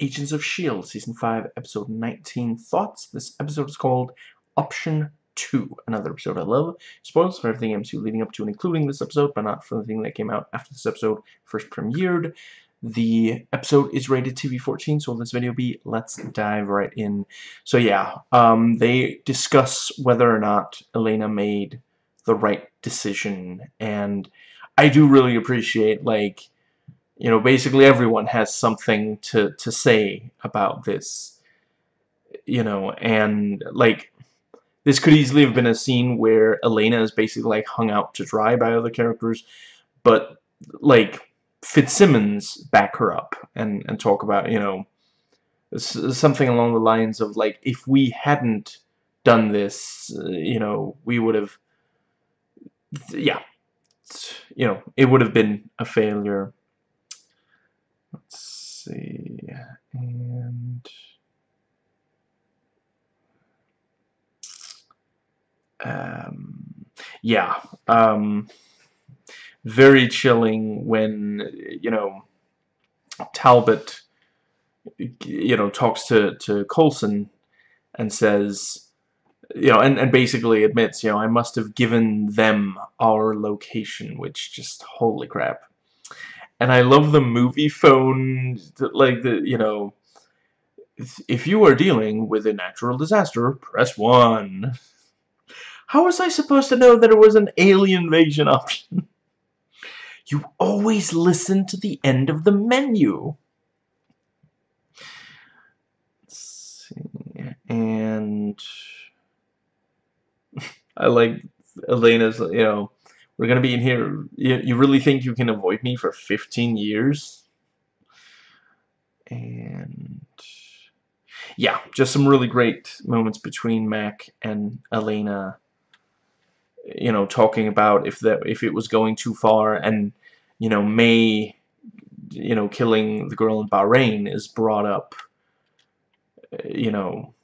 Agents of S.H.I.E.L.D. Season 5, Episode 19 Thoughts. This episode is called Option 2. Another episode I love. Spoilers for everything MCU leading up to and including this episode, but not for the thing that came out after this episode first premiered. The episode is rated TV-14, so this video be let's dive right in. So yeah, um, they discuss whether or not Elena made the right decision, and I do really appreciate, like, you know, basically everyone has something to, to say about this, you know, and, like, this could easily have been a scene where Elena is basically, like, hung out to dry by other characters, but, like, Fitzsimmons back her up and, and talk about, you know, something along the lines of, like, if we hadn't done this, uh, you know, we would have, yeah, you know, it would have been a failure. Let's see, and um, yeah, um, very chilling when you know Talbot, you know, talks to to Coulson and says, you know, and, and basically admits, you know, I must have given them our location, which just, holy crap. And I love the movie phone, like the, you know, if you are dealing with a natural disaster, press 1. How was I supposed to know that it was an alien invasion option? You always listen to the end of the menu. And I like Elena's, you know, we're going to be in here. You, you really think you can avoid me for 15 years? And yeah, just some really great moments between Mac and Elena. You know, talking about if that if it was going too far, and you know May, you know, killing the girl in Bahrain is brought up. You know,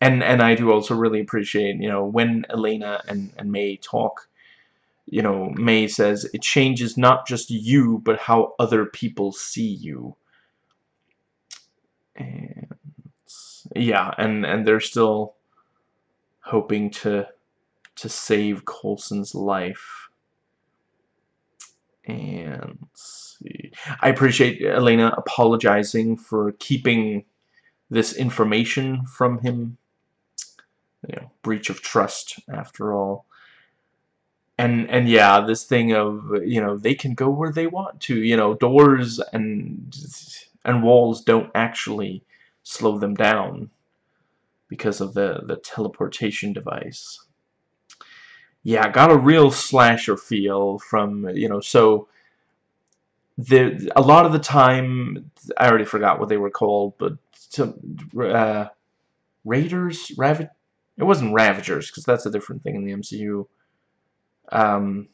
and and I do also really appreciate you know when Elena and and May talk you know May says it changes not just you but how other people see you and yeah and and they're still hoping to to save Coulson's life and see. I appreciate Elena apologizing for keeping this information from him you know, breach of trust after all. And and yeah, this thing of you know they can go where they want to. You know, doors and and walls don't actually slow them down because of the the teleportation device. Yeah, got a real slasher feel from you know so. The, a lot of the time, I already forgot what they were called, but to, uh, Raiders, Rav it wasn't Ravagers, because that's a different thing in the MCU. Um,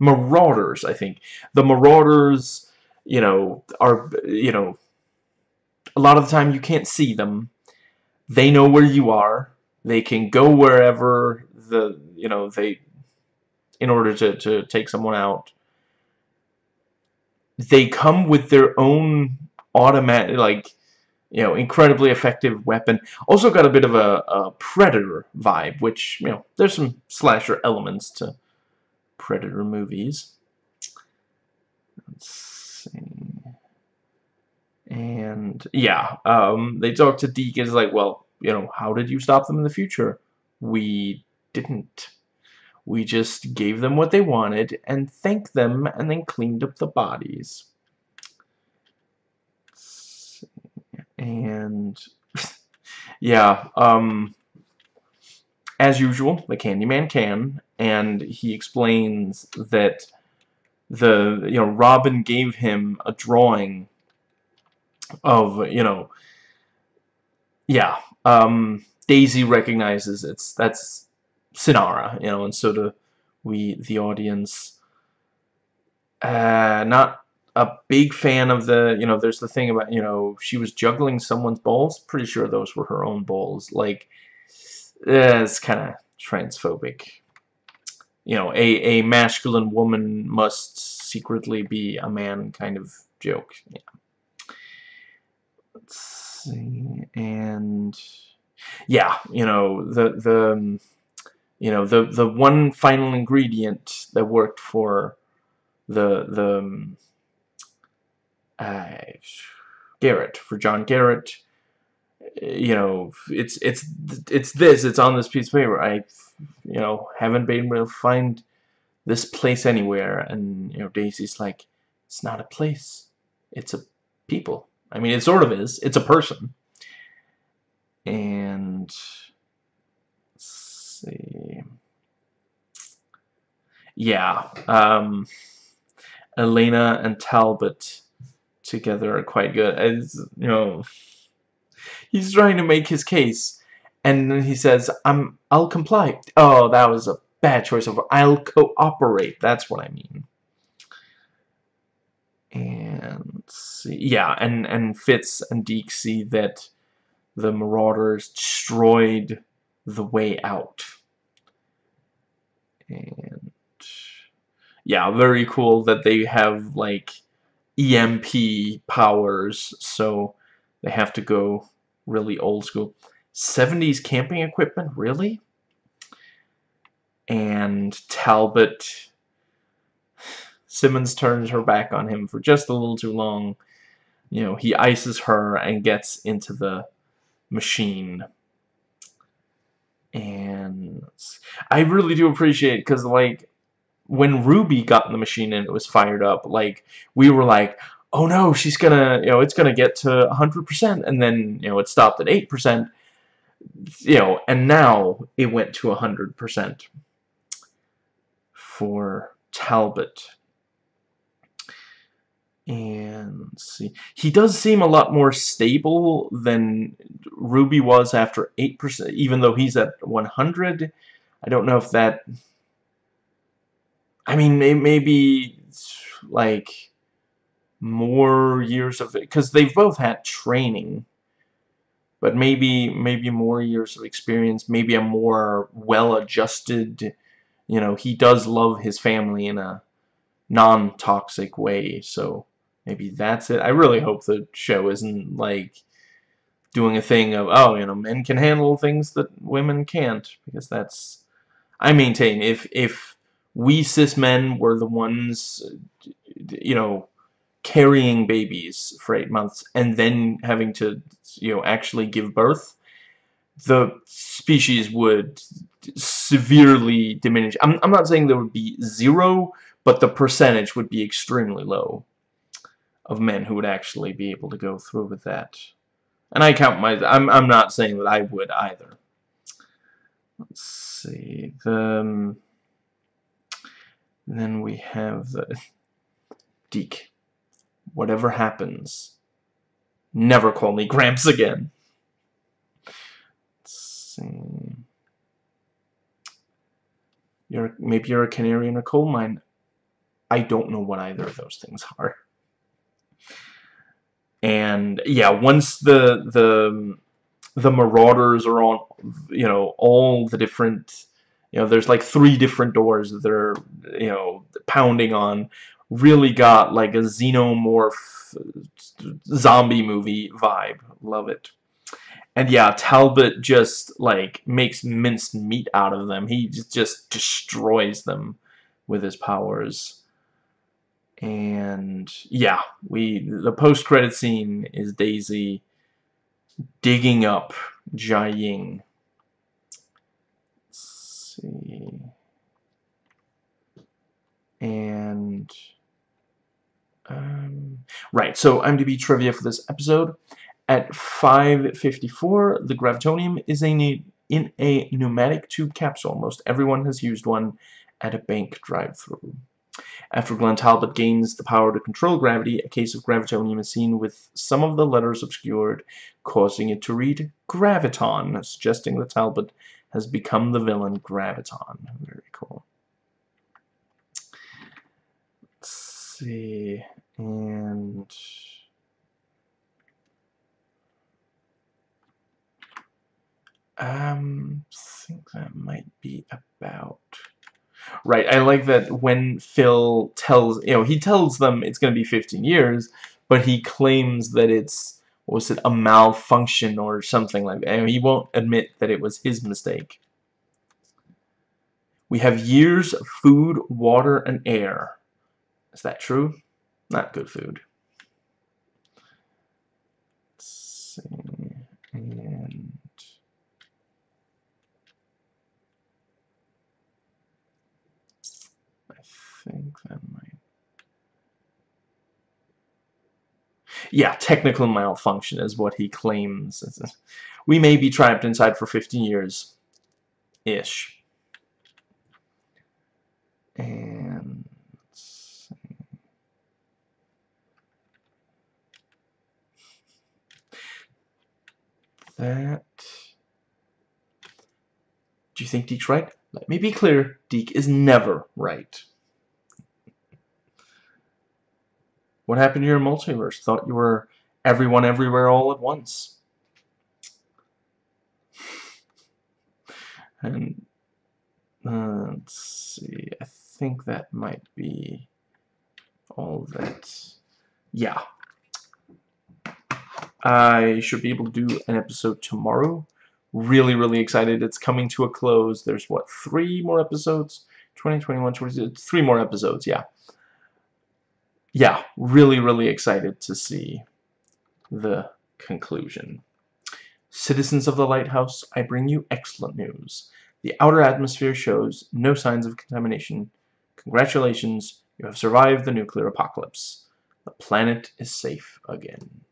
Marauders, I think. The Marauders, you know, are, you know, a lot of the time you can't see them. They know where you are. They can go wherever the, you know, they, in order to, to take someone out. They come with their own automatic, like, you know, incredibly effective weapon. Also got a bit of a, a, Predator vibe, which, you know, there's some slasher elements to Predator movies. Let's see. And, yeah, um, they talk to Deacon, like, well, you know, how did you stop them in the future? We didn't. We just gave them what they wanted and thanked them and then cleaned up the bodies. And yeah, um, as usual, the Candyman can, and he explains that the you know Robin gave him a drawing of you know yeah um, Daisy recognizes it's that's Sinara you know and so do we the audience uh, not a big fan of the, you know, there's the thing about, you know, she was juggling someone's balls. Pretty sure those were her own balls. Like, eh, it's kind of transphobic. You know, a, a masculine woman must secretly be a man kind of joke. Yeah. let's see, and yeah, you know the the um, you know the the one final ingredient that worked for the the um, uh, Garrett for John Garrett. You know, it's it's it's this. It's on this piece of paper. I, you know, haven't been able to find this place anywhere. And you know, Daisy's like, it's not a place. It's a people. I mean, it sort of is. It's a person. And let's see. Yeah. Um, Elena and Talbot together are quite good. As, you know, he's trying to make his case, and then he says, "I'm, I'll comply." Oh, that was a bad choice of. I'll cooperate. That's what I mean. And see, yeah, and and Fitz and Deke see that the Marauders destroyed the way out. And yeah, very cool that they have like EMP powers, so they have to go really old school. 70s camping equipment, really? And Talbot, Simmons turns her back on him for just a little too long. You know, he ices her and gets into the machine. And I really do appreciate because, like, when Ruby got in the machine and it was fired up, like, we were like, oh no, she's gonna, you know, it's gonna get to 100%, and then, you know, it stopped at 8%, you know, and now it went to 100% for Talbot. And see, he does seem a lot more stable than Ruby was after 8%, even though he's at 100. I don't know if that I mean, maybe like more years of it because they've both had training, but maybe maybe more years of experience, maybe a more well-adjusted. You know, he does love his family in a non-toxic way, so maybe that's it. I really hope the show isn't like doing a thing of oh, you know, men can handle things that women can't because that's I maintain if if we cis men were the ones, you know, carrying babies for eight months and then having to, you know, actually give birth, the species would severely diminish. I'm, I'm not saying there would be zero, but the percentage would be extremely low of men who would actually be able to go through with that. And I count my... I'm, I'm not saying that I would either. Let's see. The... Um, then we have the Deke. Whatever happens, never call me Gramps again. Let's see. You're maybe you're a canary in a coal mine. I don't know what either of those things are. And yeah, once the the the marauders are on, you know, all the different you know, there's like three different doors that they're, you know, pounding on. Really got like a xenomorph zombie movie vibe. Love it. And yeah, Talbot just like makes minced meat out of them. He just destroys them with his powers. And yeah, we the post-credit scene is Daisy digging up Jiaying see. And, right, so IMDb trivia for this episode. At 554, the Gravitonium is a in a pneumatic tube capsule. Most everyone has used one at a bank drive-through. After Glenn Talbot gains the power to control gravity, a case of gravitonium is seen with some of the letters obscured, causing it to read Graviton, suggesting that Talbot has become the villain Graviton. Very cool. Let's see. And... Um, I think that might be about... Right, I like that when Phil tells, you know, he tells them it's going to be 15 years, but he claims that it's was it, a malfunction or something like that. he won't admit that it was his mistake. We have years of food, water, and air. Is that true? Not good food. Let's see. And I think that might Yeah, technical malfunction is what he claims. We may be trapped inside for 15 years. Ish. And that. Do you think Deke's right? Let me be clear, Deke is never right. What happened to your multiverse? Thought you were everyone everywhere all at once. And uh, let's see, I think that might be all that. Yeah. I should be able to do an episode tomorrow. Really, really excited. It's coming to a close. There's, what, three more episodes? 2021, 20, three more episodes, yeah yeah, really, really excited to see the conclusion. Citizens of the Lighthouse, I bring you excellent news. The outer atmosphere shows no signs of contamination. Congratulations, you have survived the nuclear apocalypse. The planet is safe again.